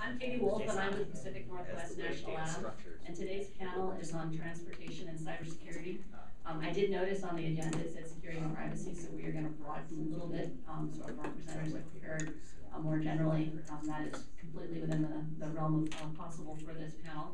I'm Katie Wolf, and I'm with Pacific Northwest National Lab. And today's panel is on transportation and cybersecurity. Um, I did notice on the agenda it said security and privacy, so we are gonna broaden a little bit, um, so our presenters are prepared, uh, more generally. Um, that is completely within the, the realm of, uh, possible for this panel.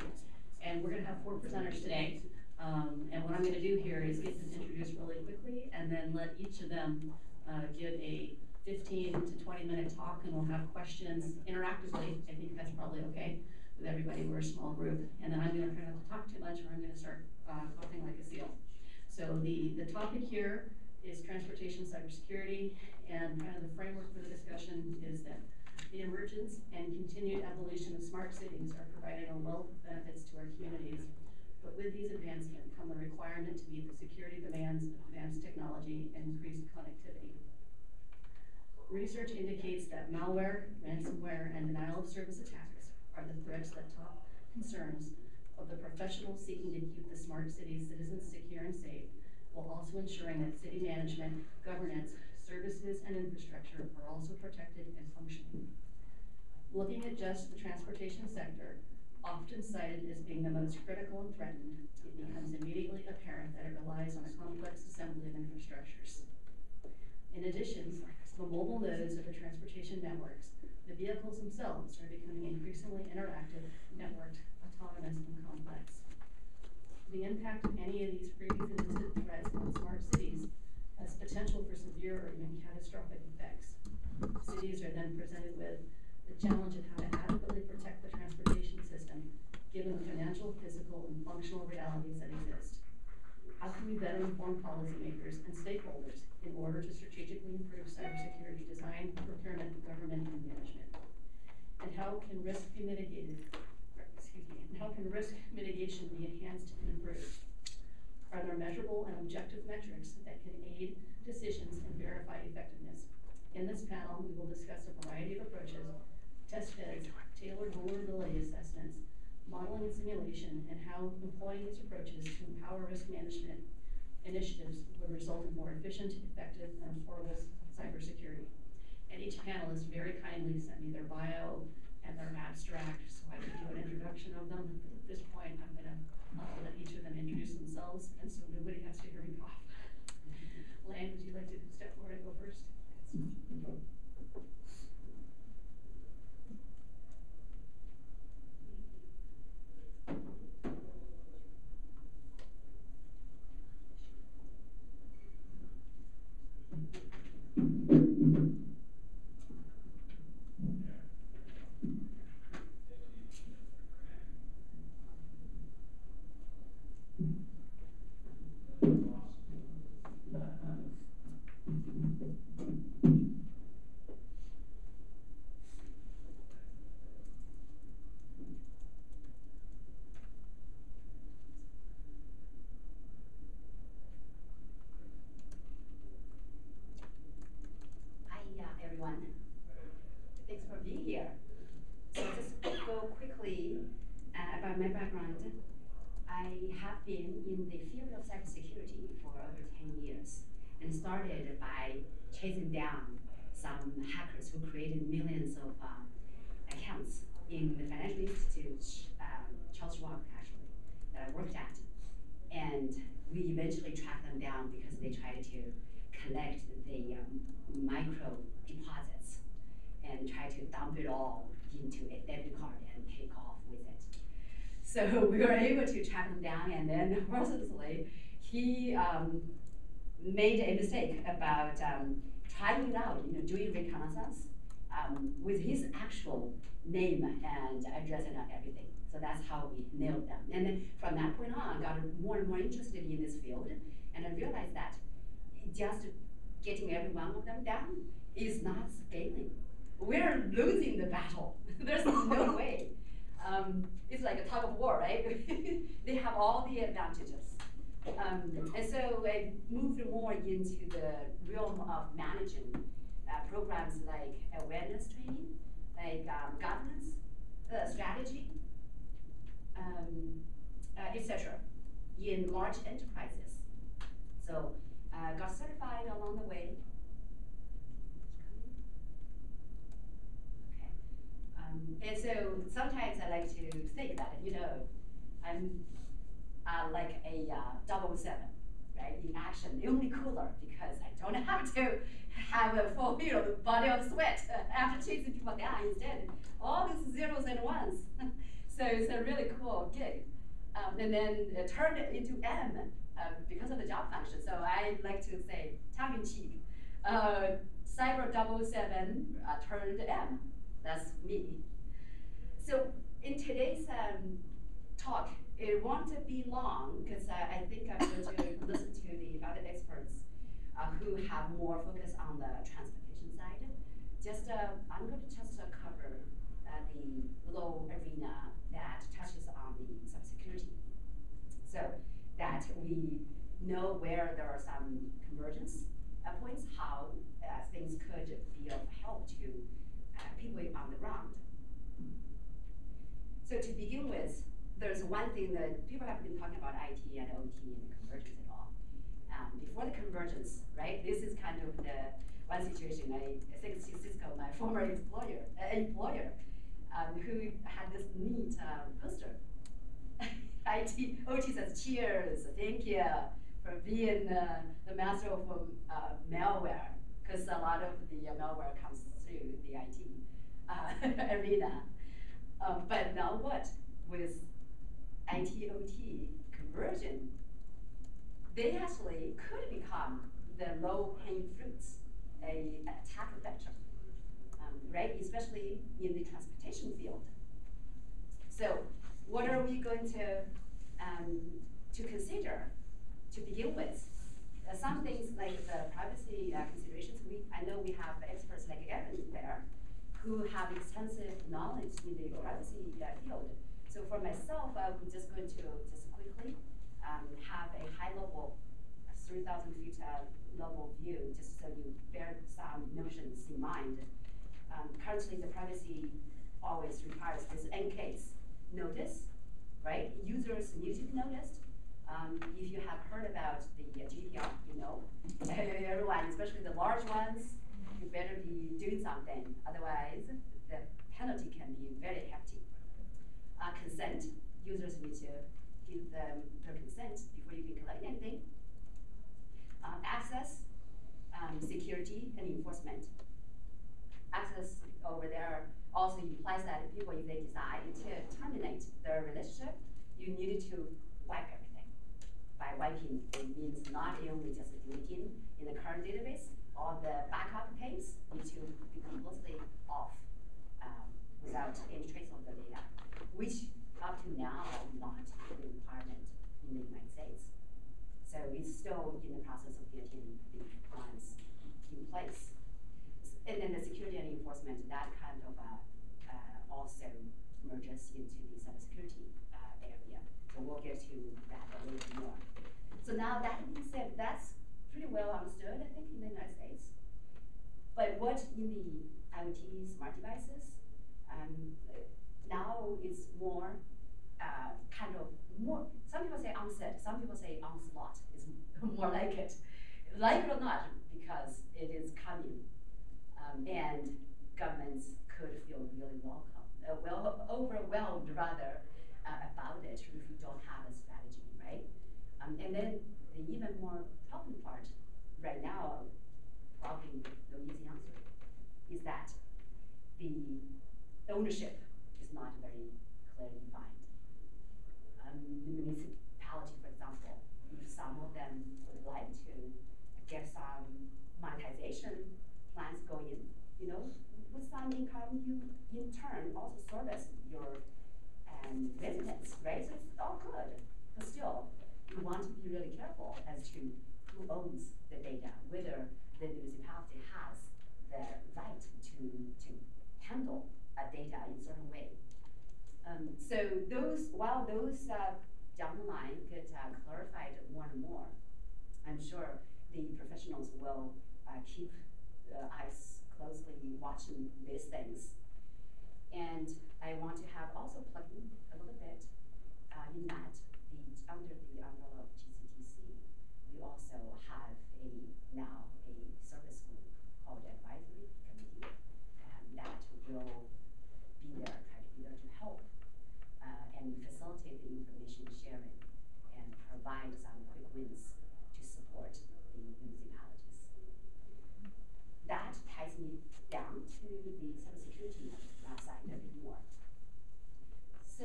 And we're gonna have four presenters today. Um, and what I'm gonna do here is get them introduced really quickly, and then let each of them, uh, give a fifteen to twenty minute talk, and we'll have questions interactively. I think that's probably okay with everybody, we're a small group. And then I'm gonna try not to talk too much, or I'm gonna start, uh, coughing like a seal. So the, the topic here is transportation cybersecurity, and kind of the framework for the discussion is that the emergence and continued evolution of smart cities are providing a wealth of benefits to our communities. But with these advancements come the requirement to meet the security demands of advanced technology and increased connectivity. Research indicates that malware, ransomware, and denial of service attacks are the threats that top concerns of the professionals seeking to keep the smart city's citizens secure and safe, while also ensuring that city management, governance, services, and infrastructure are also protected and functioning. Looking at just the transportation sector, often cited as being the most critical and threatened, it becomes immediately apparent that it relies on a complex assembly of infrastructures. In addition, the mobile nodes of the transportation networks, the vehicles themselves are becoming increasingly interactive, networked, autonomous, and complex. The impact of any of these previously listed threats on smart cities has potential for severe or even catastrophic effects. Cities are then presented with the challenge of how to adequately protect the transportation system, given the financial, physical, and functional realities that exist. How can we better inform policymakers and stakeholders in order to strategically improve cybersecurity design, procurement, government, and management? And how can risk be mitigated, excuse me, and how can risk mitigation be enhanced and improved? Are there measurable and objective metrics that can aid decisions and verify effectiveness? In this panel, we will discuss a variety of approaches, test beds, tailored vulnerability assessments, modeling and simulation, and how employing these approaches to empower risk management initiatives would result in more efficient, effective, and affordable cybersecurity. And each panelist very kindly sent me their bio and their abstract, so I could do an introduction of them. But at this point, I'm gonna uh, let each of them introduce themselves, and so nobody has to hear me cough. Lan, would you like to step forward and go first? Hi, uh, everyone. Thanks for being here. So just go quickly uh, about my background. I have been in the field of cybersecurity for over 10 years and started by chasing down some hackers who created millions of um, accounts in the financial institute, um, Charles Schwab actually, that I worked at. And we eventually tracked them down because they tried to collect the um, micro deposits and try to dump it all into a debit card and take off with it. So we were able to track him down, and then mercilessly, he um, made a mistake about um, trying it out, you know, doing reconnaissance um, with his actual name and address and everything. So that's how we nailed them. And then from that point on, I got more and more interested in this field, and I realized that just getting every one of them down is not scaling. We're losing the battle. There's no way. Um, it's like a tug of war, right? they have all the advantages. Um, and so I moved more into the realm of managing uh, programs like awareness training, like um, governance, uh, strategy, um, uh, etc. in large enterprises. So uh, got certified along the way. Okay. Um, and so sometimes I like to think that, you know, I'm uh, like a uh, 007, right? In action, the only cooler because I don't have to have a full, you know, body of sweat after chasing people down. Instead, all these zeros and ones. so it's a really cool gig. Um, and then it turned into M uh, because of the job function. So I like to say, tongue in cheek, uh, Cyber double seven uh, turned M. That's me. So in today's um, talk, it won't be long because uh, I think I'm going to listen to the other experts uh, who have more focus on the transportation side. Just uh, I'm going to just uh, cover uh, the little arena that touches on the cybersecurity, so that we know where there are some convergence uh, points, how uh, things could be of help to people on the ground. So to begin with, there's one thing that people have been talking about IT and OT and convergence and all. Um, before the convergence, right? This is kind of the one situation. I, think Cisco, my former employer, uh, employer, um, who had this neat um, poster. IT, OT says, "Cheers, thank you for being uh, the master of um, uh, malware," because a lot of the malware comes through the IT uh, arena. Um, but now what? With IT-OT conversion, they actually could become the low-hanging fruits, a attack vector, um, right? Especially in the transportation field. So what are we going to um, to consider to begin with? Uh, some things like the privacy uh, considerations, we, I know we have experts like Evan there, who have extensive knowledge in the privacy uh, field. So for myself, I'm just going to just quickly um, have a high level, 3,000 feet uh, level view, just so you bear some notions in mind. Um, currently, the privacy always requires this NCASE notice, right? Users need to be noticed. Um, if you have heard about the GDPR, you know, everyone, especially the large ones, better be doing something. Otherwise, the penalty can be very hefty. Uh, consent, users need to give them their consent before you can collect anything. Uh, access, um, security, and enforcement. Access over there also implies that people, if they decide to terminate their relationship, you need to wipe everything. By wiping, it means not only just deleting in the current database, all the backup tapes need to be completely off um, without any trace of the data, which up to now not a requirement in the United States. So it's still in the process of getting the plans in place. And then the security and enforcement, that kind of uh, uh, also merges into the cybersecurity uh, area. So we'll get to that a little more. So now that being said, that's pretty well understood, I think, in the United States. But what in the IoT smart devices, um, now it's more uh, kind of more, some people say onset, some people say onslaught is more like it. Like it or not, because it is coming. Um, and governments could feel really welcome, uh, well, overwhelmed rather uh, about it if you don't have a strategy, right? Um, and then the even more problem part right now, probably no easy answer, is that the ownership is not very clearly defined. Um, the municipality, for example, if some of them would like to get some monetization plans going, you know, with some income, you in turn also service your um, residents, right? So it's all good, but still, you want to be really careful as to who owns the data, whether the municipality has the right to, to handle uh, data in a certain way. Um, so those, while those uh, down the line get uh, clarified more and more, I'm sure the professionals will uh, keep eyes closely watching these things. And I want to have also plug in a little bit uh, in that the, under the now a service group called advisory committee, um, that will be there, try to be there to help uh, and facilitate the information sharing and provide some quick wins to support the municipalities. That ties me down to the cybersecurity side a bit more. So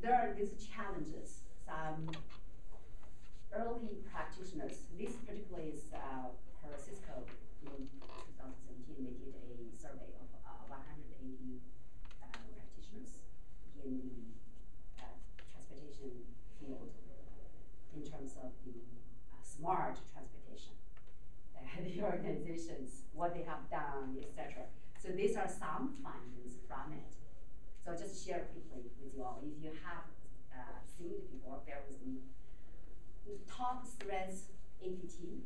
there are these challenges. Some early practitioners, this particularly is uh, per Cisco in 2017, they did a survey of uh, 180 uh, practitioners in the uh, transportation field in terms of the uh, smart transportation, the organizations, what they have done, etc. So these are some findings from it. So just share quickly with you all. If you have uh, seen it before, bear with me. Top threads APT,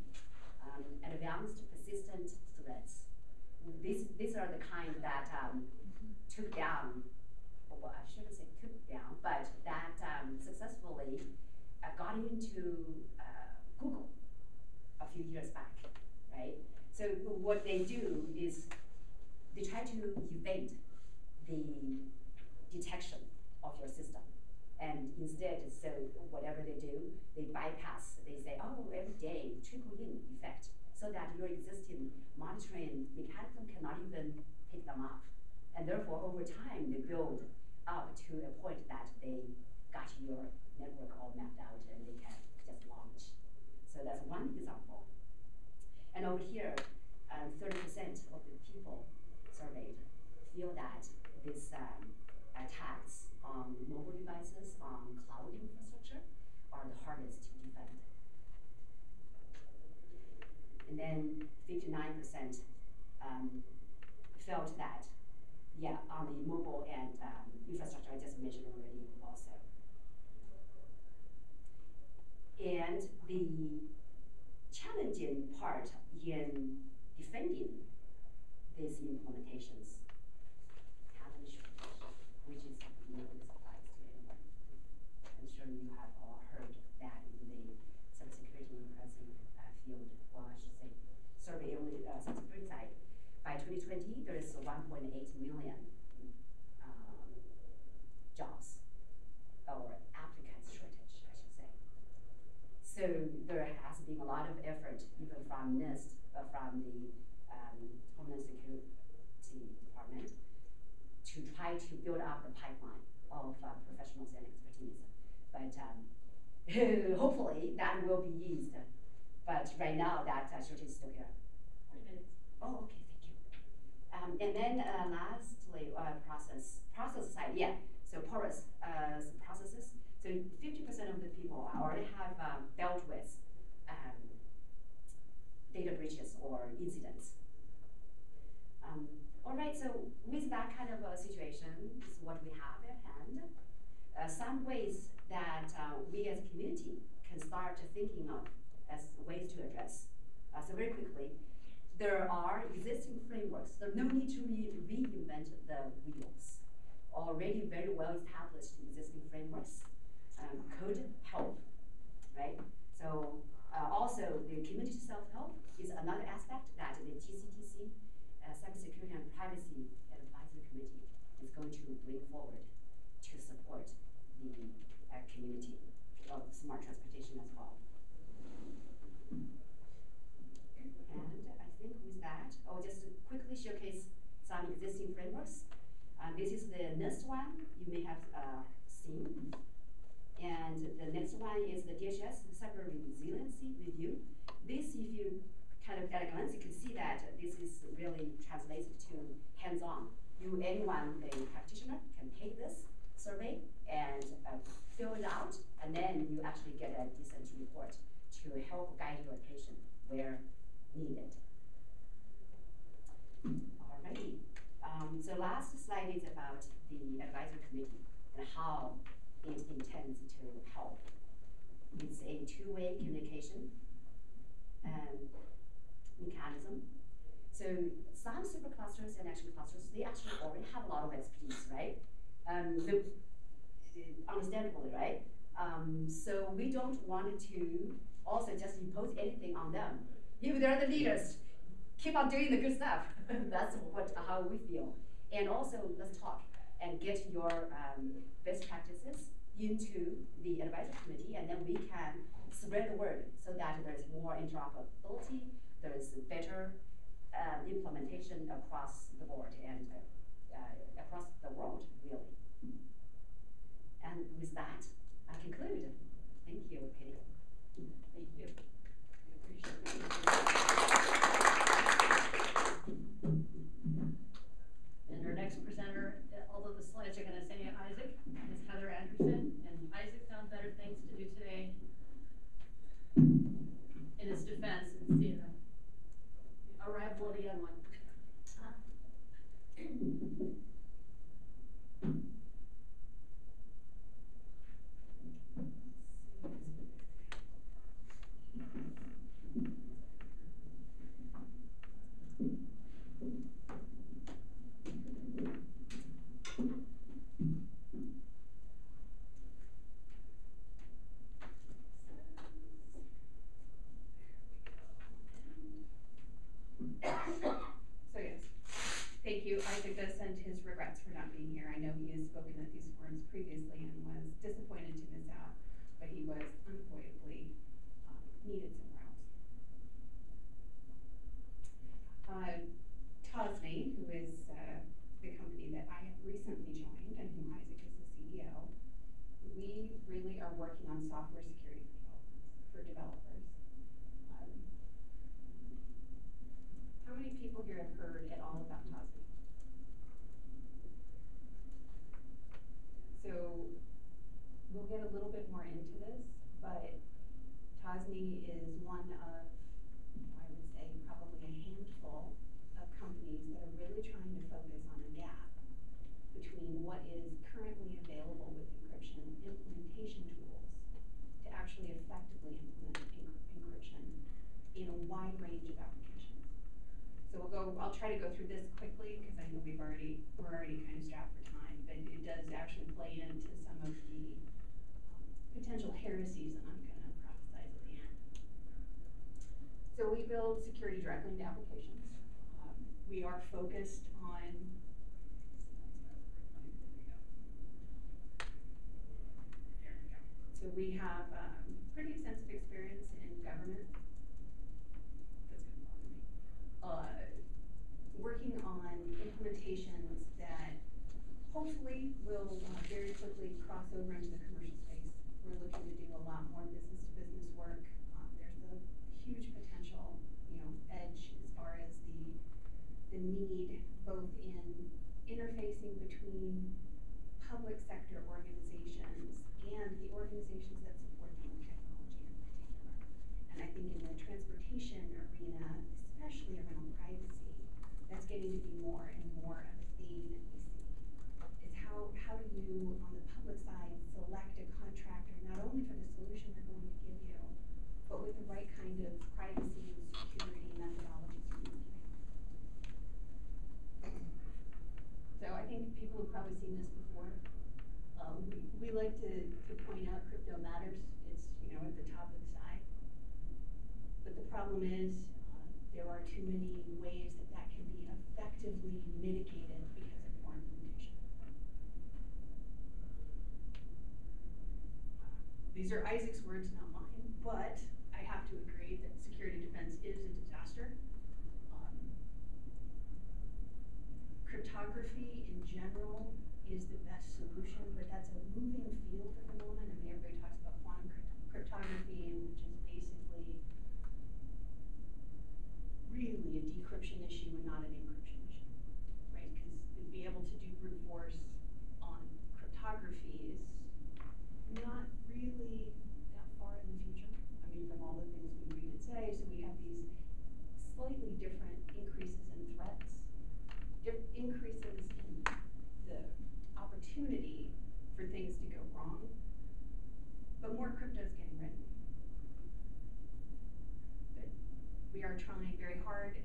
um, advanced persistent threads. These, these are the kind that um, took down, well, I shouldn't say took down, but that um, successfully uh, got into uh, Google a few years back, right? So what they do is they try to evade the detection of your system. And instead, so whatever they do, they bypass, they say, oh, every day, trickle in effect, so that your existing monitoring mechanism cannot even pick them up. And therefore, over time, they build up to a point that they got your network all mapped out and they can just launch. So that's one example. And over here, um, 30% of the people surveyed feel that this um, on mobile devices, on cloud infrastructure, are the hardest to defend. And then 59% um, felt that, yeah, on the mobile and um, infrastructure, I just mentioned already also. And the challenging part in defending these implementations talent shortage, which is no surprise to anyone. I'm sure you have all heard that in the cybersecurity and privacy uh, field, well, I should say, survey on the uh, cybersecurity side. By 2020, there is 1.8 million um, jobs or applicants shortage, I should say. So there has been a lot of effort, even from NIST, uh, from the um, Homeland Security Department, to try to build up the pipeline of uh, professionals and expertise. But um, hopefully that will be eased. But right now, that uh, shortage is still here. Three minutes. Oh, okay, thank you. Um, and then uh, lastly, uh, process process side, yeah. So porous uh, processes. So 50% of the people already have um, dealt with um, data breaches or incidents. Um, all right, so with that kind of a situation, is what we have at hand. Uh, some ways that uh, we as a community can start thinking of as ways to address. Uh, so very quickly, there are existing frameworks. There's no need to re reinvent the wheels. Already very well established existing frameworks um, could help, right? So uh, also the community self-help is another aspect that the GCTC uh, Cybersecurity and Privacy Advisory Committee is going to bring forward to support the uh, community of smart transportation as well. And I think with that, I'll just quickly showcase some existing frameworks. Uh, this is the NIST one you may have uh, seen. And the next one is the DHS Cyber Resiliency Review. This, if you kind of at a glance, you can see that this is really translated to hands-on. You, anyone, a practitioner, can take this survey and uh, fill it out, and then you actually get a decent report to help guide your patient where needed. Alrighty. Um, so last slide is about the advisory committee and how it intends to help. It's a two-way communication um, mechanism. So some superclusters and action clusters, they actually already have a lot of expertise, right? Um, the, understandably, right? Um, so we don't want to also just impose anything on them. If they're the leaders, keep on doing the good stuff. That's what how we feel. And also, let's talk and get your um, best practices into the advisory committee, and then we can spread the word so that there's more interoperability, there's better um, implementation across the board and uh, across the world, really. And with that, I conclude. focused problem is uh, there are too many ways that that can be effectively mitigated because of poor implementation. Uh, these are Isaac's words, not mine, but I have to agree that security defense is a disaster. Um, cryptography in general is the best solution, but that's a moving field at the moment. I mean, everybody talks about quantum cryptography, which does getting written. But we are trying very hard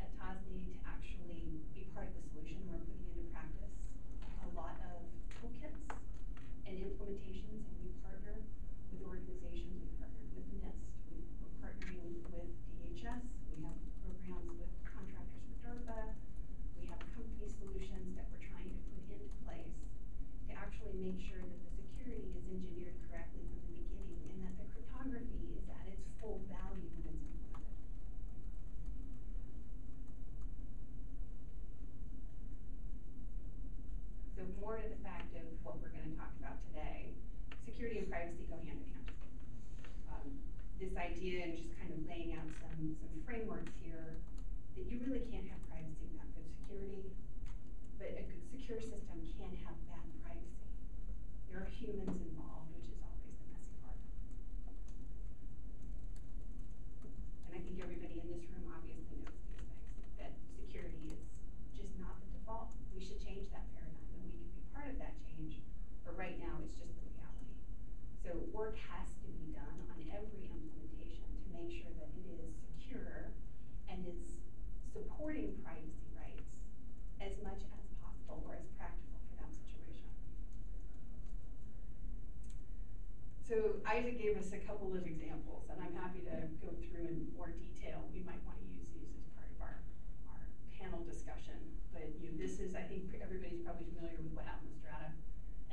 Isaac gave us a couple of examples, and I'm happy to go through in more detail. We might want to use these as part of our, our panel discussion. But you know, this is, I think everybody's probably familiar with what happened with Strava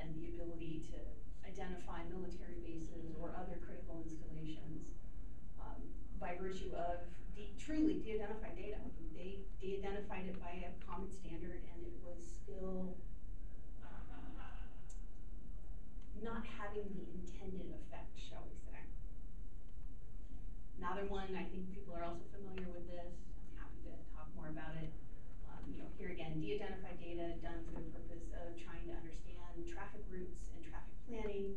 and the ability to identify military bases or other critical installations um, by virtue of de truly de-identified data. They de-identified it by a common standard, and it was still not having the intended effect, shall we say. Another one, I think people are also familiar with this. I'm happy to talk more about it. Um, you know, here again, de-identified data done for the purpose of trying to understand traffic routes and traffic planning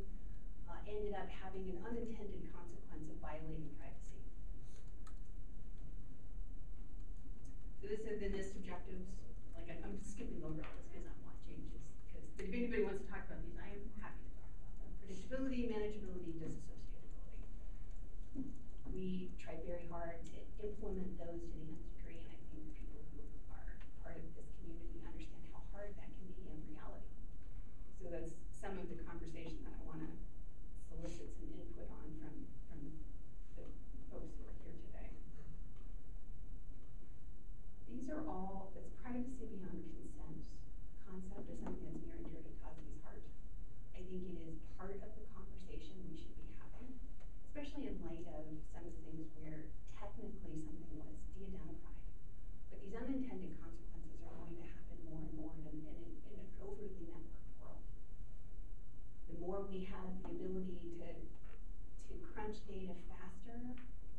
uh, ended up having an unintended consequence of violating privacy. So this is the NIST objectives. Like I'm, I'm skipping over all this because I'm watching. Just Because if anybody wants to talk manageability, manageability, disassociability. We tried very hard to implement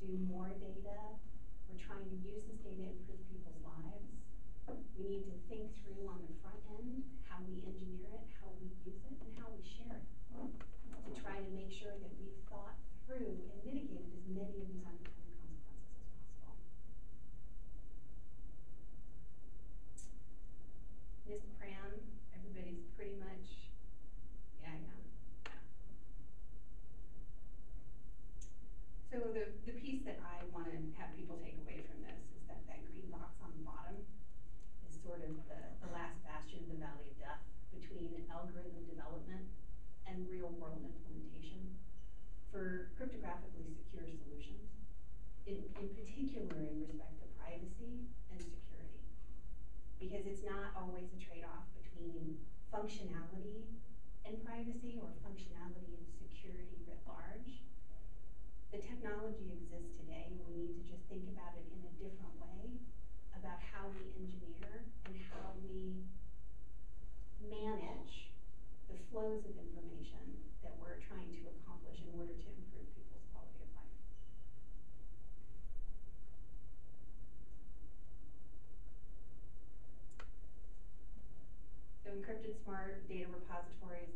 do more data. We're trying to use this data to improve people's lives. We need to think through on the front end how we engineer it, how we use it, and how we share it to try to make sure that we've thought through and mitigated as many of these smart data repositories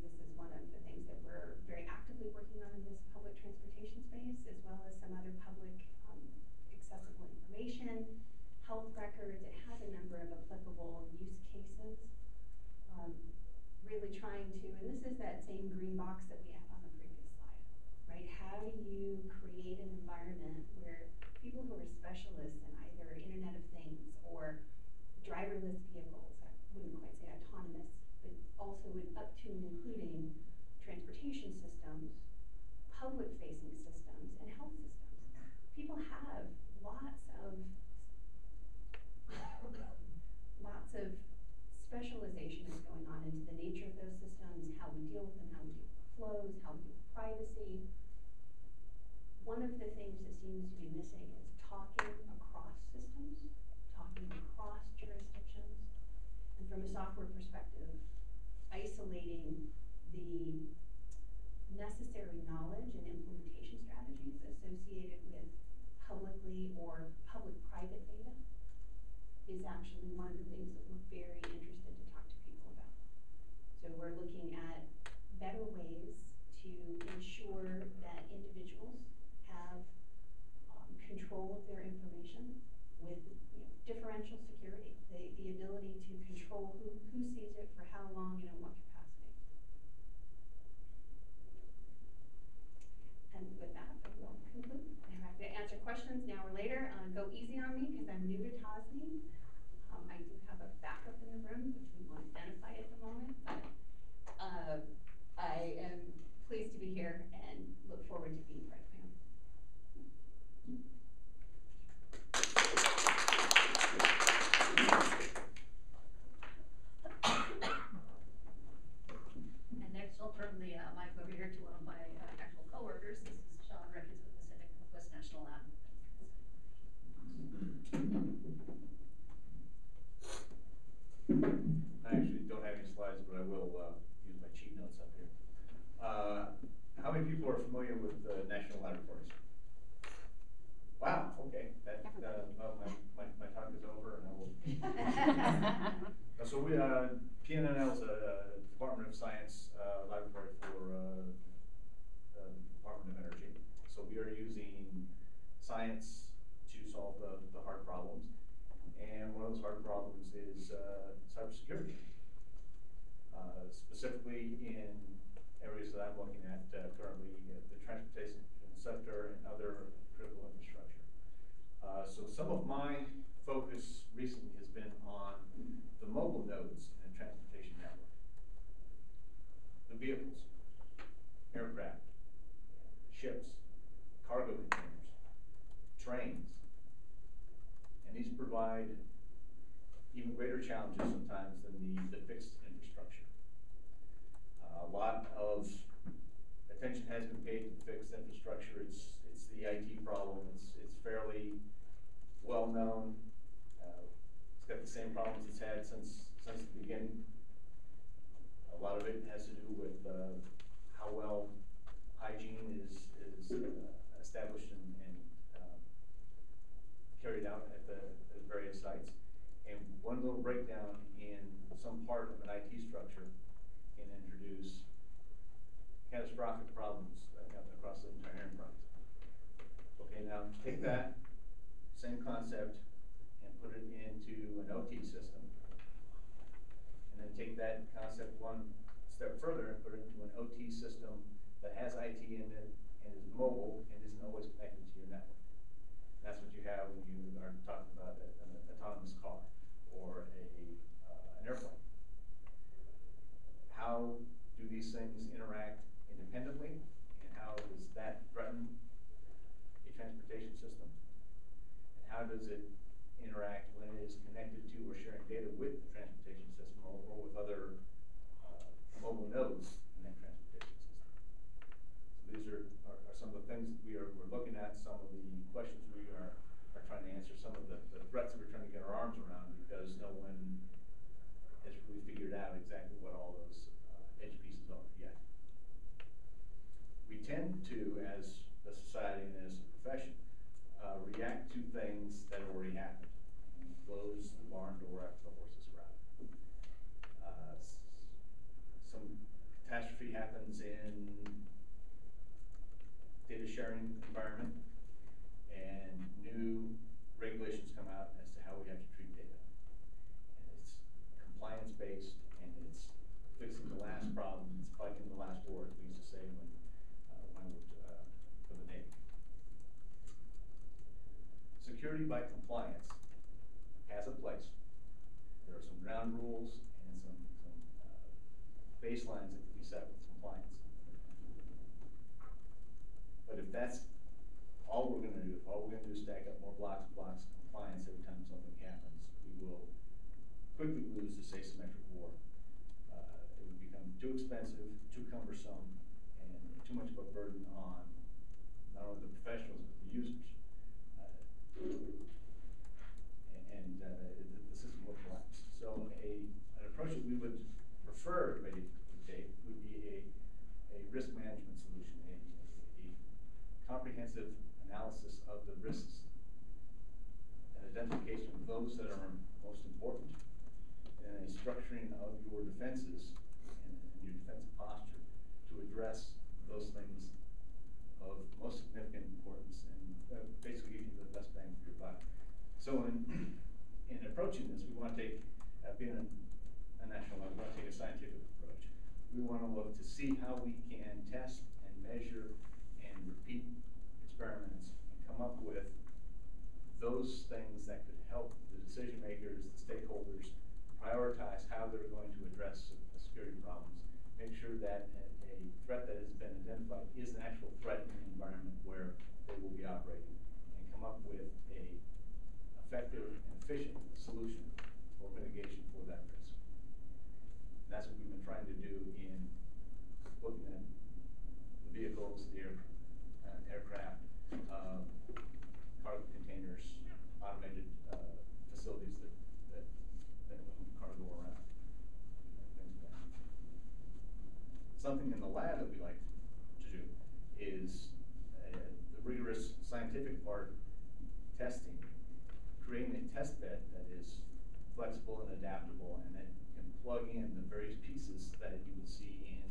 to as a society and as a profession, uh, react to things that already happened. Close the barn door after the horse has arrived. Uh, some catastrophe happens in data sharing environment, and new regulations come out as to how we have to treat data. And it's compliance based, and it's fixing the last problem, it's fighting the last war. clarity by compliance has a place. There are some ground rules and some, some uh, baselines that can be set with compliance. But if that's all we're going to do, if all we're going to do is stack up more blocks and blocks of compliance every time something happens, we will quickly lose this asymmetric war. Uh, it would become too expensive, too cumbersome, and too much of a burden on not only the professionals preferred way to take would be a, a risk management solution, a, a, comprehensive analysis of the risks and identification of those that are most important, and a structuring of your defenses and, and your defensive posture to address those things of most significant importance and uh, basically give you the best bang for your buck. So in, in approaching this, we want to take, uh, being scientific approach. We wanna look to see how we can test and measure and repeat experiments and come up with those things that could help the decision makers, the stakeholders, prioritize how they're going to address security problems. Make sure that a threat that has been identified is an actual threat in the environment where they will be operating. And come up with a effective and efficient solution or mitigation for that risk. And that's what we've been trying to do in looking at the vehicles, the air, uh, aircraft, uh, cargo containers, automated, uh, facilities that, that, that move cargo around, things like that. Something in the lab that we like to do is, uh, the rigorous scientific part, testing, creating a test bed that is flexible and adaptable and that can plug in the various pieces that you would see in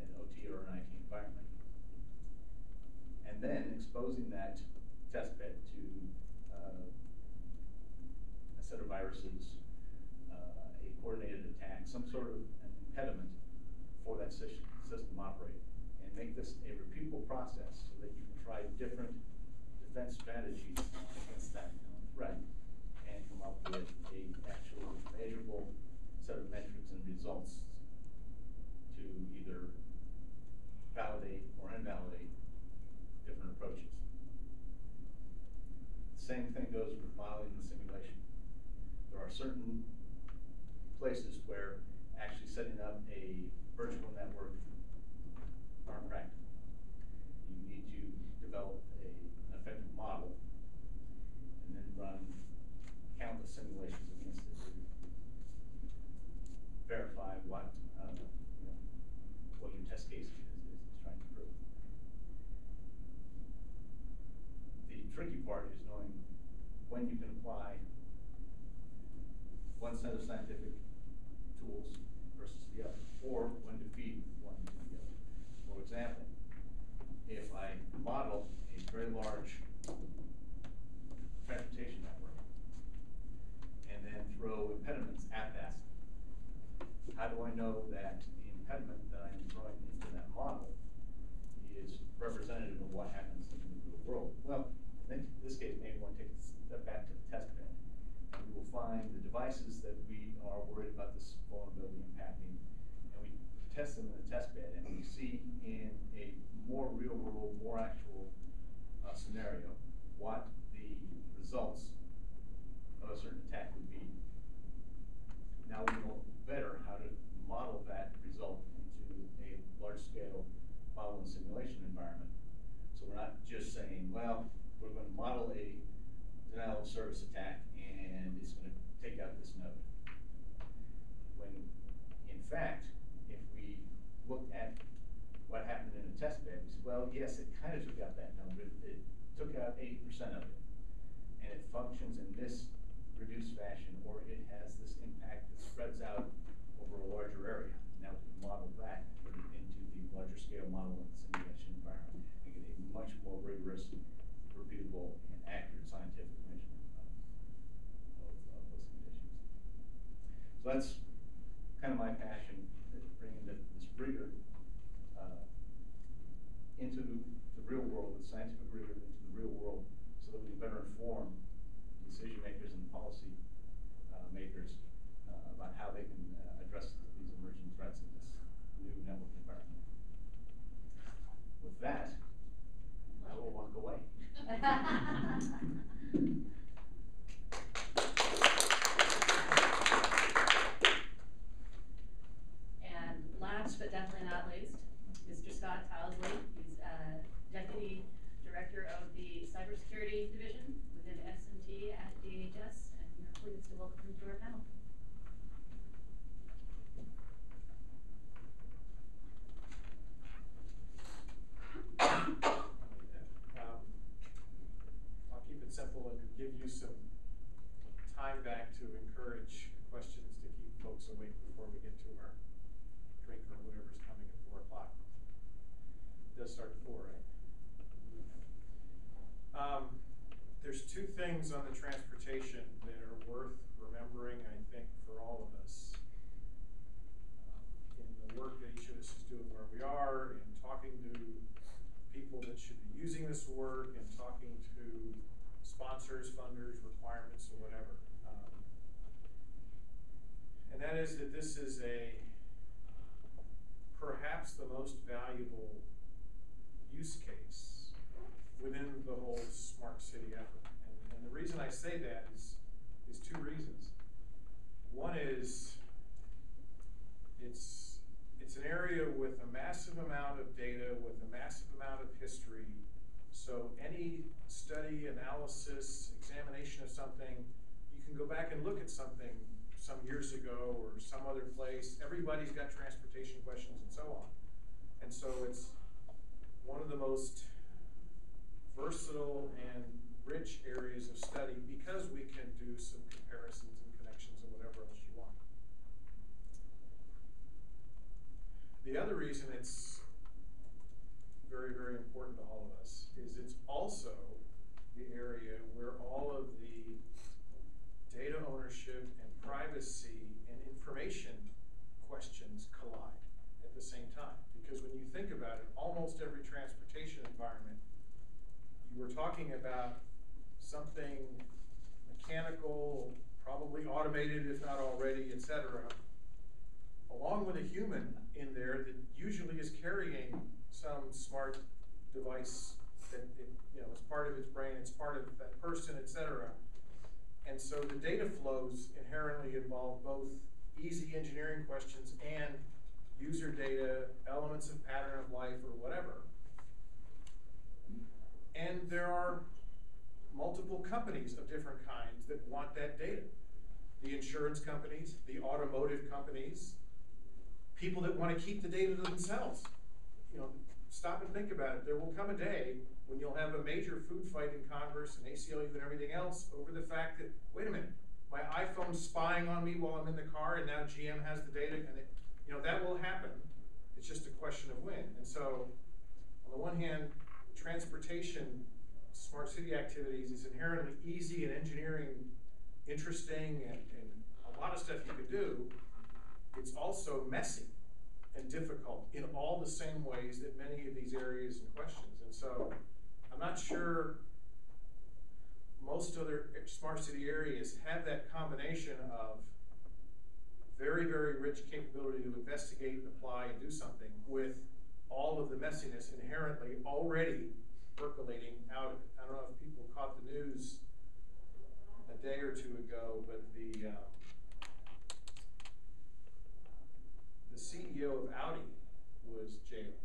an OT or an IT environment and then exposing that test bed to uh, a set of viruses, uh, a coordinated attack, some sort of an impediment for that system, system operate, and make this a repeatable process so that you can try different defense strategies against that known threat and come up with a actual measurable set of metrics and results to either validate or invalidate different approaches. Same thing goes with modeling and simulation. There are certain places where actually setting up a virtual network aren't practical. You need to develop a, an effective model and then run countless simulations against it to verify what, uh, you know, what your test case is, is, is trying to prove. The tricky part is when you can apply one set of scientific tools versus the other, or when to feed one to the other. For example, if I model a very large carrying some smart device that it, you know, is part of its brain, it's part of that person, et cetera. And so the data flows inherently involve both easy engineering questions and user data, elements of pattern of life or whatever. And there are multiple companies of different kinds that want that data. The insurance companies, the automotive companies, people that want to keep the data to themselves. You know, stop and think about it. There will come a day when you'll have a major food fight in Congress and ACLU and everything else over the fact that, wait a minute, my iPhone's spying on me while I'm in the car and now GM has the data and it, you know, that will happen. It's just a question of when. And so, on the one hand, transportation, smart city activities is inherently easy and engineering interesting and, and a lot of stuff you can do. It's also messy and difficult in all the same ways that many of these areas and questions. And so, I'm not sure most other smart city areas have that combination of very, very rich capability to investigate, and apply, and do something with all of the messiness inherently already percolating out. I don't know if people caught the news a day or two ago, but the, uh, the CEO of Audi was jailed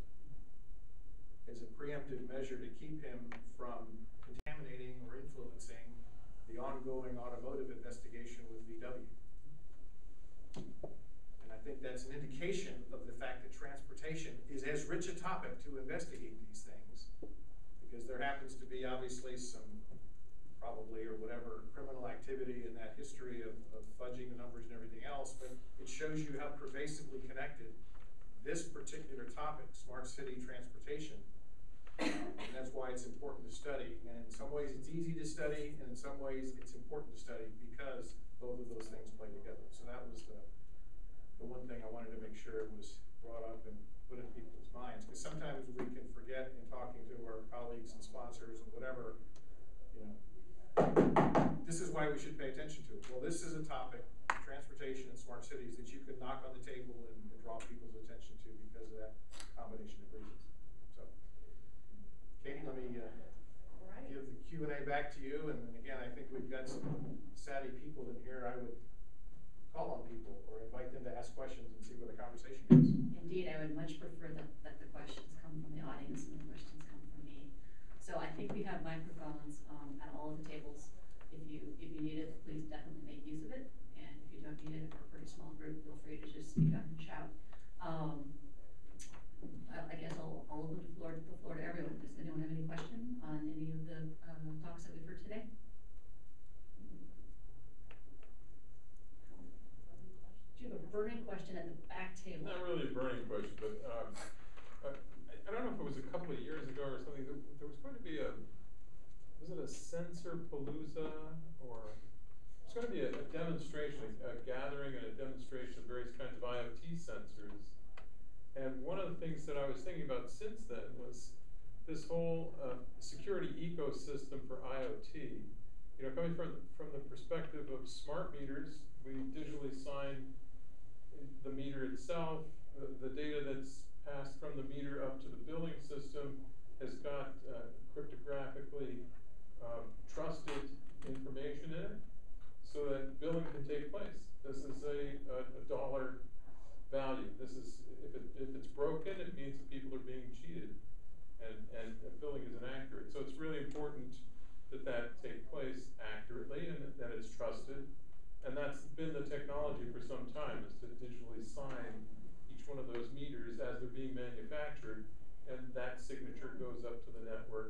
as a preemptive measure to keep him from contaminating or influencing the ongoing automotive investigation with VW. And I think that's an indication of the fact that transportation is as rich a topic to investigate these things. Because there happens to be obviously some, probably or whatever, criminal activity in that history of, of fudging the numbers and everything else, but it shows you how pervasively connected this particular topic, smart city transportation, and that's why it's important to study. And in some ways, it's easy to study, and in some ways, it's important to study because both of those things play together. So that was the, the one thing I wanted to make sure was brought up and put in people's minds. Because sometimes we can forget in talking to our colleagues and sponsors and whatever, you know, this is why we should pay attention to it. Well, this is a topic, transportation and smart cities, that you can knock on the table and, and draw people's attention to because of that combination of reasons. So, Katie, let me uh, Alright. give the Q and A back to you, and then again, I think we've got some savvy people in here. I would call on people or invite them to ask questions and see where the conversation goes. Indeed, I would much prefer that, that the questions come from the audience and the questions come from me. So I think we have microphones, all of the tables. If you, if you need it, please definitely make use of it. And if you don't need it, we're a pretty small group, feel free to just speak up and shout. Um, I, I guess I'll, I'll open the floor, the floor to everyone. Does anyone have any question on any of the, uh, talks that we've heard today? Do you have a burning question at the back table? Not really a burning question, but, um, uh, I, I don't know if it was a years ago or was going to be a, a sensor palooza? It's be a, demonstration, a gathering and a demonstration of various kinds of IoT sensors. And one of the things that I was thinking about since then was this whole, uh, security ecosystem for IoT. You know, coming from, from the perspective of smart meters, we digitally sign the meter itself, the, the data that's passed from the meter up to the billing system has got uh, cryptographically um, trusted information in it so that billing can take place. This is a, a, a dollar value. This is, if it, if it's broken, it means that people are being cheated and, and billing is inaccurate. So it's really important that that take place accurately and that- that it's trusted. And that's been the technology for some time, is to digitally sign each one of those meters as they're being manufactured. And that signature goes up to the network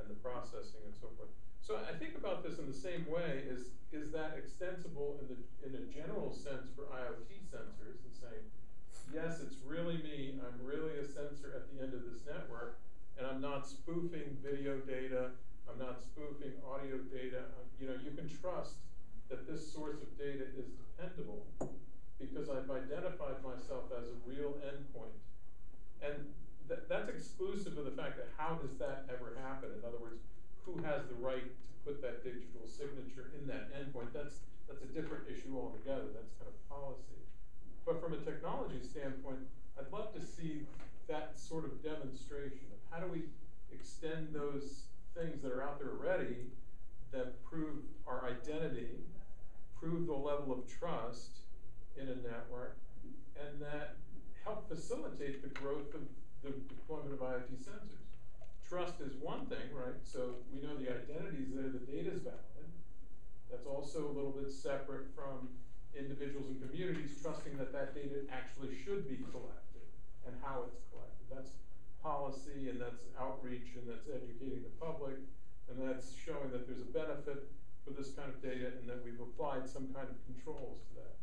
and the processing and so forth. So I think about this in the same way, is, is that extensible in the, in a general sense for IoT sensors and saying, yes, it's really me, I'm really a sensor at the end of this network, and I'm not spoofing video data, I'm not spoofing audio data, um, you know, you can trust that this source of data is dependable because I've identified myself as a real endpoint. And that, that's exclusive of the fact that how does that ever happen? In other words, who has the right to put that digital signature in that endpoint? That's, that's a different issue altogether, that's kind of policy. But from a technology standpoint, I'd love to see that sort of demonstration of how do we extend those things that are out there already that prove our identity, prove the level of trust in a network, and that help facilitate the growth of the deployment of IoT sensors. Trust is one thing, right? So we know the identity is there, the data is valid. That's also a little bit separate from individuals and communities trusting that that data actually should be collected and how it's collected. That's policy and that's outreach and that's educating the public and that's showing that there's a benefit for this kind of data and that we've applied some kind of controls to that.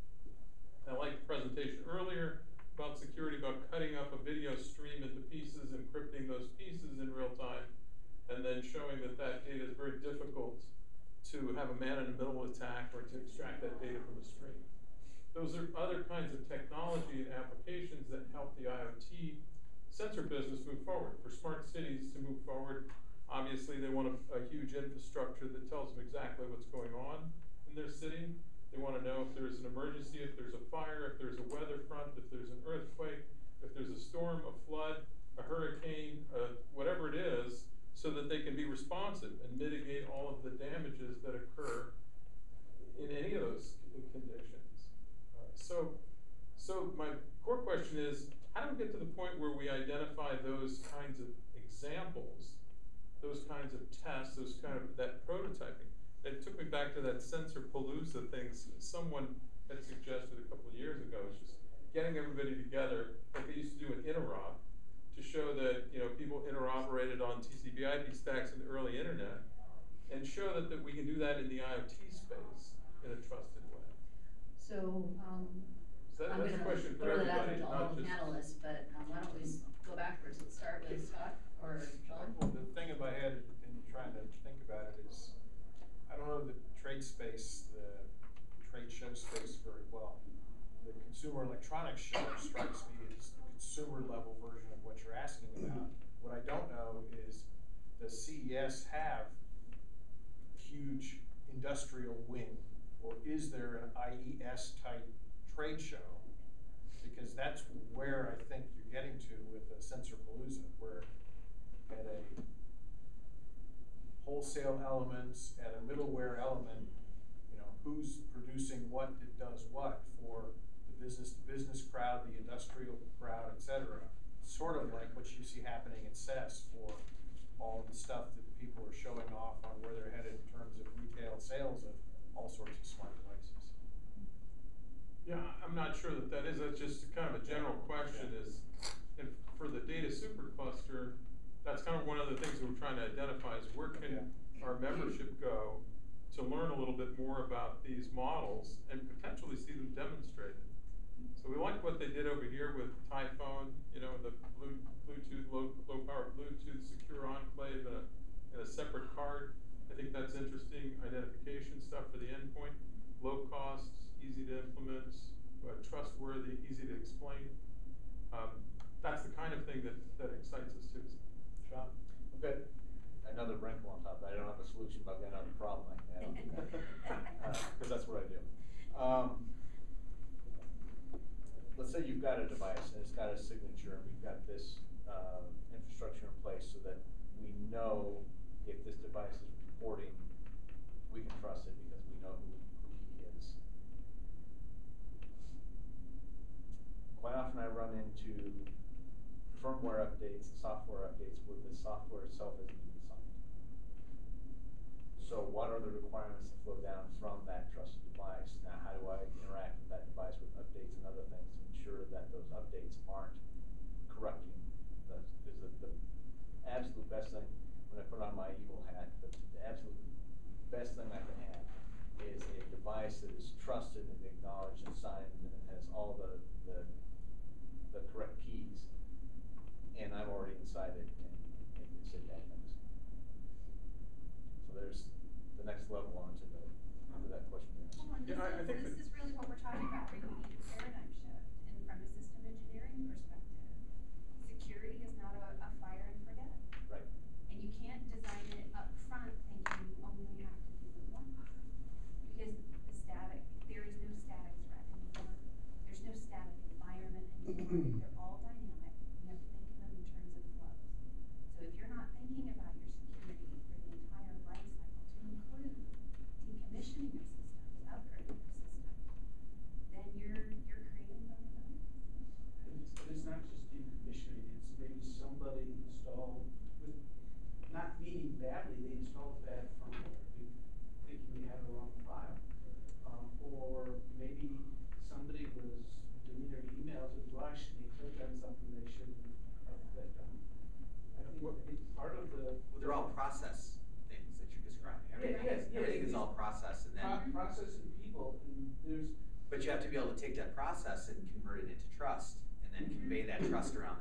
I like the presentation earlier about security, about cutting up a video stream into pieces, encrypting those pieces in real time, and then showing that that data is very difficult to have a man-in-the-middle attack or to extract that data from a stream. Those are other kinds of technology and applications that help the IoT sensor business move forward. For smart cities to move forward, obviously they want a, a huge infrastructure that tells them exactly what's going on in their city. They wanna know if there's an emergency, if there's a fire, if there's a weather front, if there's an earthquake, if there's a storm, a flood, a hurricane, uh, whatever it is, so that they can be responsive and mitigate all of the damages that occur in any of those conditions. Uh, so, so my core question is, how do we get to the point where we identify those kinds of examples, those kinds of tests, those kind of, that prototyping? It took me back to that sensor palooza thing s- someone had suggested a couple of years ago, it's just getting everybody together, like they used to do in Interop, to show that, you know, people interoperated on TCP IP stacks in the early internet, and show that, that we can do that in the IoT space in a trusted way. So, um, So that, I'm that's a question for everybody, not the just. I think that's interesting. Identification stuff for the endpoint, low cost, easy to implement, but trustworthy, easy to explain. Um, that's the kind of thing that, that excites us too. Sean? Okay. Another wrinkle on top. I don't have a solution, but I've got another problem I. Because uh, that's what I do. Um, let's say you've got a device and it's got a signature and we've got this uh, infrastructure in place so that we know if this device is reporting, we can trust it because we know who, who he is. Quite often I run into firmware updates, software updates, where the software itself isn't even signed. So what are the requirements that flow down from that trusted device? Now, how do I interact with that device with updates and other things to ensure that those updates aren't corrupting the, is the, the absolute best thing when I put on my evil hat, the, the absolute best thing I can have is a device that is trusted and acknowledged and signed and it has all the, the, the correct keys. And I'm already inside it and, and it's advanced. So there's the next level on to, the, to that question. Yeah, I, I think process and convert it into trust and then convey that trust around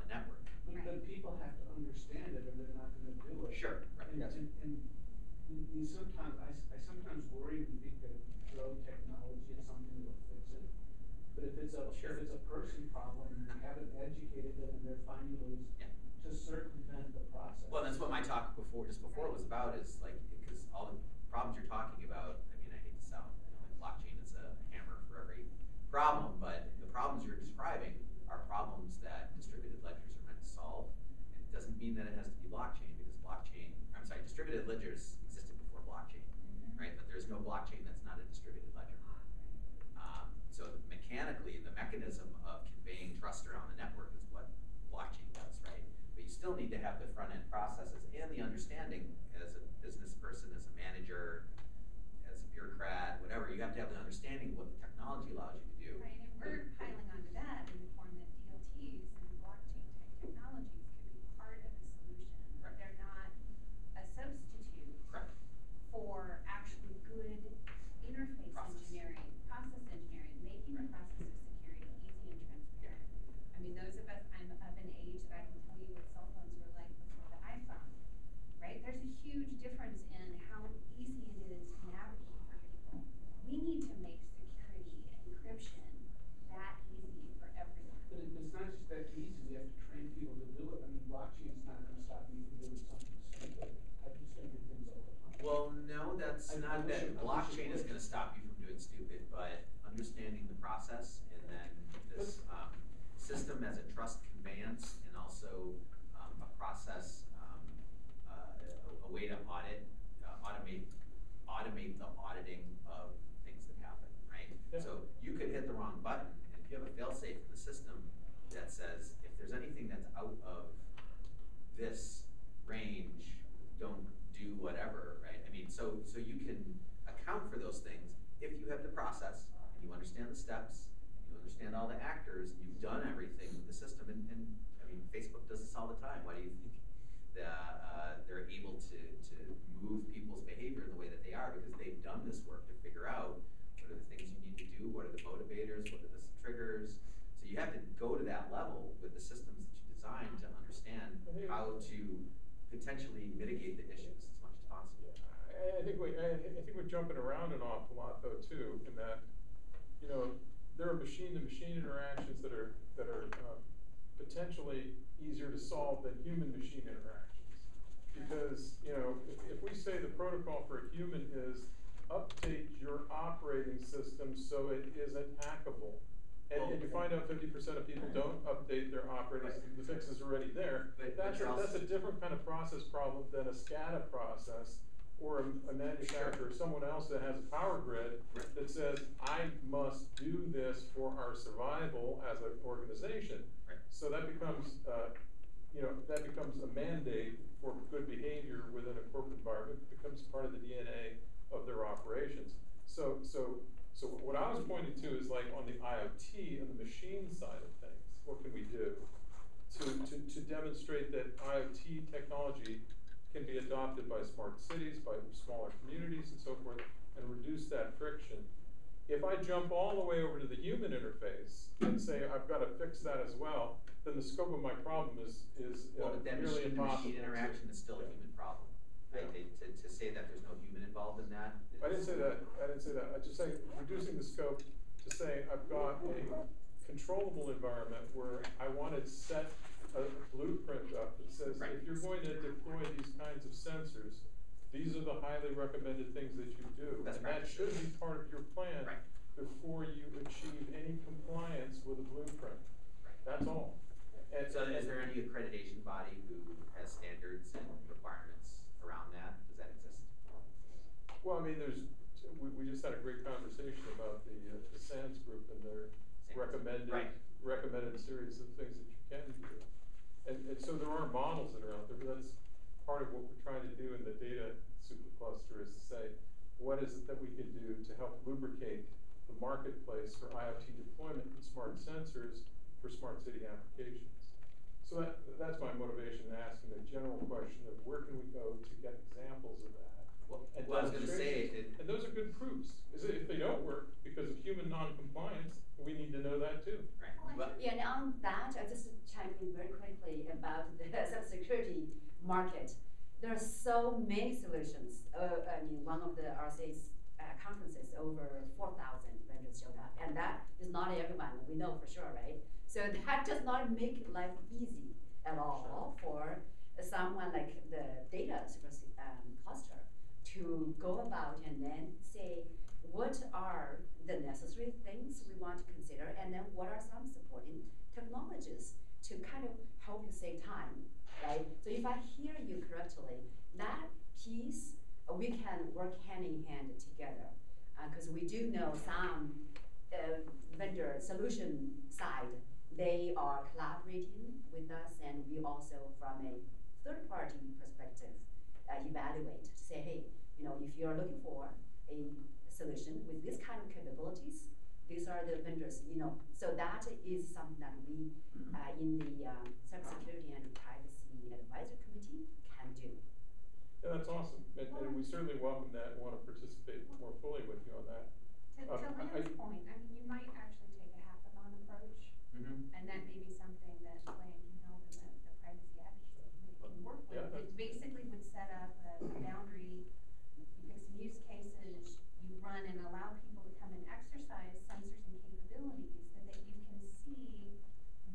out fifty percent of people don't update their operating system, the fix is already there. But- but That's a, that's a different kind of process problem than a SCADA process or a, a manufacturer, someone else that has a power grid Right. that says, I must do this for our survival as an organization. Right. So that becomes, uh, you know, that becomes a mandate for good behavior within a corporate environment, becomes part of the DNA of their operations. So, so, so what I was pointing to is like on the IoT and the machine side of things, what can we do? To, to, to demonstrate that IoT technology can be adopted by smart cities, by smaller communities and so forth, and reduce that friction. If I jump all the way over to the human interface and say, I've gotta fix that as well, then the scope of my problem is, is uh, Well, but that nearly machine impossible. machine interaction is still a human problem. Yeah. Right, They- to, to say that there's no human involved in that. I didn't say that, I didn't say that, I just say, reducing the scope to say, I've got a controllable environment where I wanna set a blueprint up that says, Right. if you're going to deploy these kinds of sensors, these are the highly recommended things that you do. Best And that should be part of your plan Right. before you achieve any compliance with a blueprint. That's all. And- So is there any accreditation body who has standards and requirements around that? Does that exist? Well, I mean, there's, we, we just had a great conversation about the, uh, the SANS group and their recommended, right. recommended series of things that you can do. And, and so there are models that are out there, but that's part of what we're trying to do in the data supercluster is to say, what is it that we can do to help lubricate the marketplace for IoT deployment and smart sensors for smart city applications? So that, that's my motivation in asking the general question of where can we go to get examples of that? Well, and well, I was gonna say, it- And those are good proofs, is that if they don't work because of human non-compliance, we need to know that too. right, well, Yeah, and on that, I just chime in very quickly about the cybersecurity market. There are so many solutions. Uh, I mean, one of the RSA's uh, conferences, over four thousand vendors showed up, and that is not everyone, we know for sure, right? So that does not make life easy at all for someone like the data super, um, cluster to go about and then say, what are the necessary things we want to consider, and then what are some supporting technologies to kind of help you save time, right? So if I hear you correctly, that piece, uh, we can work hand in hand together. Because we do know some uh, vendor solution side, they are collaborating with us, and we also, from a third party perspective, uh, evaluate to say, hey, if you're looking for a solution with this kind of capabilities, these are the vendors, you know. So that is something that we, uh, in the um, cybersecurity and privacy advisory committee can do. Yeah, that's awesome, and, and we certainly welcome that and wanna participate more fully with you on that. To, Um, to I- Lan's point, I mean, you might actually take a hackathon approach, mhm. and that may be something that Lan can help and the, the privacy advocacy committee can work Yeah, with. that's- It basically would set up a, a boundary, you pick some use cases, you run and allow people to come and exercise sensors and capabilities, so that you can see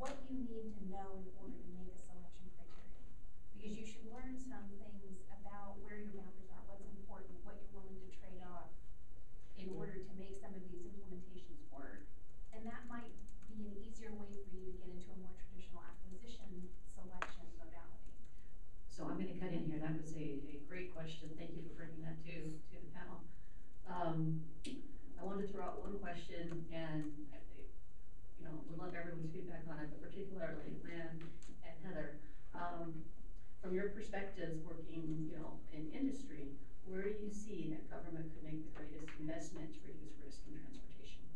what you need to know in order to make a selection criteria. Because you should learn some things about where your boundaries are, what's important, what you're willing to trade off in order to make some of these implementations work. And that might be an easier way for you to get into a more traditional acquisition selection modality. So I'm gonna cut in here, that was a, a great question, thank you for bringing that to, to the panel. Um, I wanted to throw out one question, and, I- you know, would love everyone's feedback on it, but particularly Lynn and Heather. Um, from your perspectives, working, you know, in industry, where do you see that government could make the greatest investment to reduce risk in transportation?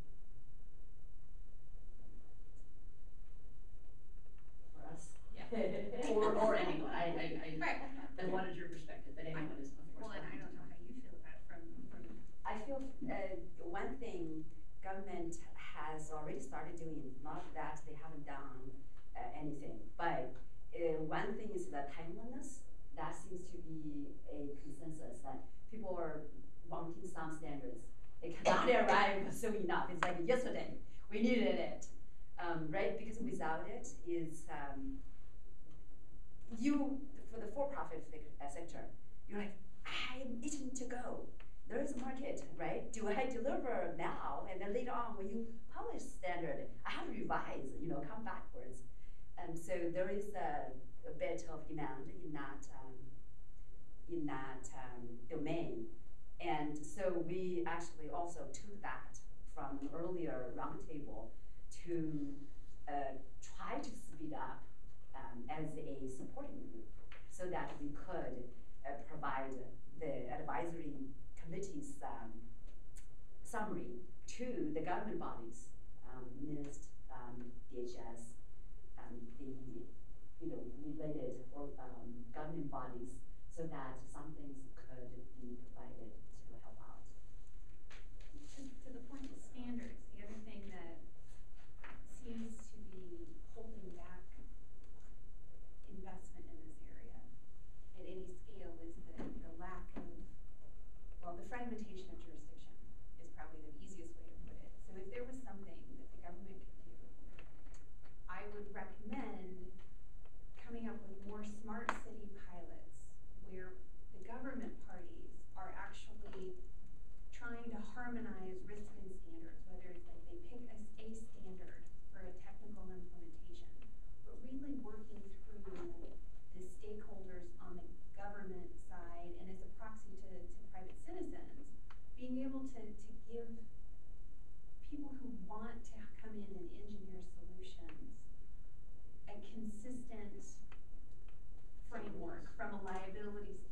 For us? Yeah. Or, or anyone, I, I, I, Right. I wanted your perspective, government has already started doing, not that they haven't done uh, anything, but uh, one thing is the timeliness. That seems to be a consensus that people are wanting some standards. They cannot arrive soon enough. It's like yesterday, we needed it, um, right? Because without it is, um, you, for the for-profit uh, sector, you're like, I'm itching to go there is a market, right? Do I deliver now? And then later on, when you publish standard, I have to revise, you know, come backwards. and so there is a, a bit of demand in that, um, in that um, domain. And so we actually also took that from earlier roundtable to uh, try to speed up um, as a supporting group so that we could uh, provide the advisory committee's um, summary to the government bodies, um, NIST, um, DHS, um, the you know related or government bodies, so that want to come in and engineer solutions, a consistent framework from a liability standpoint.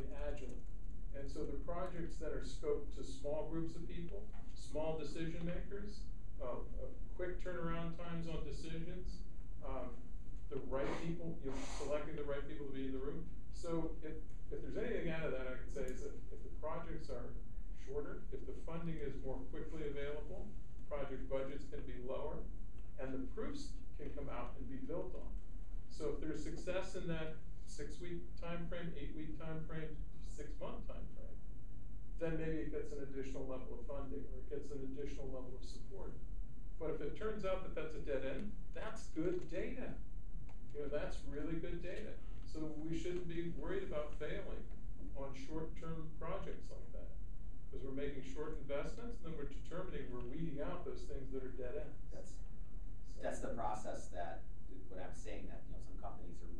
Highly agile. And so the projects that are scoped to small groups of people, small decision makers, uh, uh, quick turnaround times on decisions, um, the right people, you know, selecting the right people to be in the room. So if, if there's anything out of that, I can say is that if the projects are shorter, if the funding is more quickly available, project budgets can be lower, and the proofs can come out and be built on. So if there's success in that six-week time frame, eight-week time frame, six-month time frame, then maybe it gets an additional level of funding, or it gets an additional level of support. But if it turns out that that's a dead end, that's good data. You know, that's really good data. So we shouldn't be worried about failing on short-term projects like that. Because we're making short investments, and then we're determining, we're weeding out those things that are dead ends. That's, So- that's the process that, when I'm saying that, you know, some companies are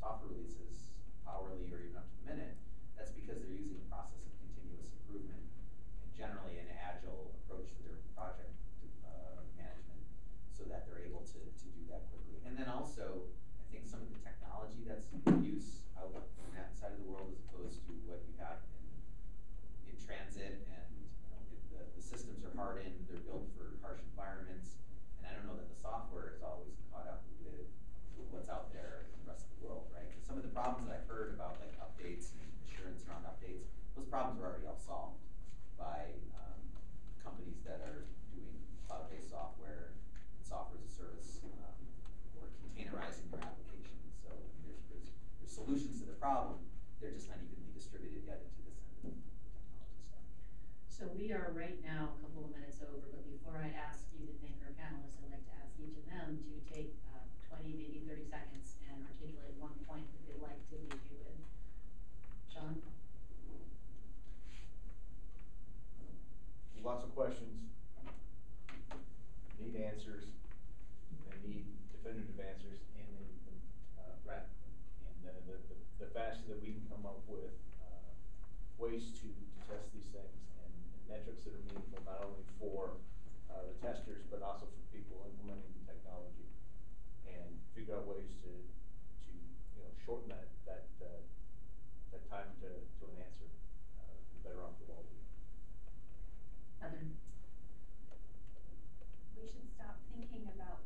software releases hourly or even up to the minute, that's because they're using the process of continuous improvement and generally an agile approach to their project, uh, management, so that they're able to, to do that quickly. And then also, I think some of the technology that's in use out in that side of the world as opposed to what you have in, in transit and, you know, it- the, the systems are hardened, they're built for harsh environments. And I don't know that the software is always caught up with what's out there in the rest of the world, right? 'Cause some of the problems that I've heard about like updates and assurance around updates, those problems are already all solved by, um, companies that are doing cloud-based software software as a service, um, or containerizing their applications. So I mean, there's, there's, there's solutions to the problem, they're just not evenly distributed yet into this end of the technology stack. So we are right now a couple of minutes over, but before I ask you to thank our panelists, I'd like to ask each of them to take uh, twenty, maybe thirty seconds and articulate one point that they'd like to leave you with. Sean? Lots of questions. Need answers. They need definitive answers and uh. And uh, the, the, the faster that we can come up with, uh, ways to, to test these things and, and metrics that are meaningful, not only for, uh, the testers, but also for people implementing the technology. And figure out ways to, to, you know, shorten that, that, uh, that time to, to an answer, uh, the better off We should stop thinking about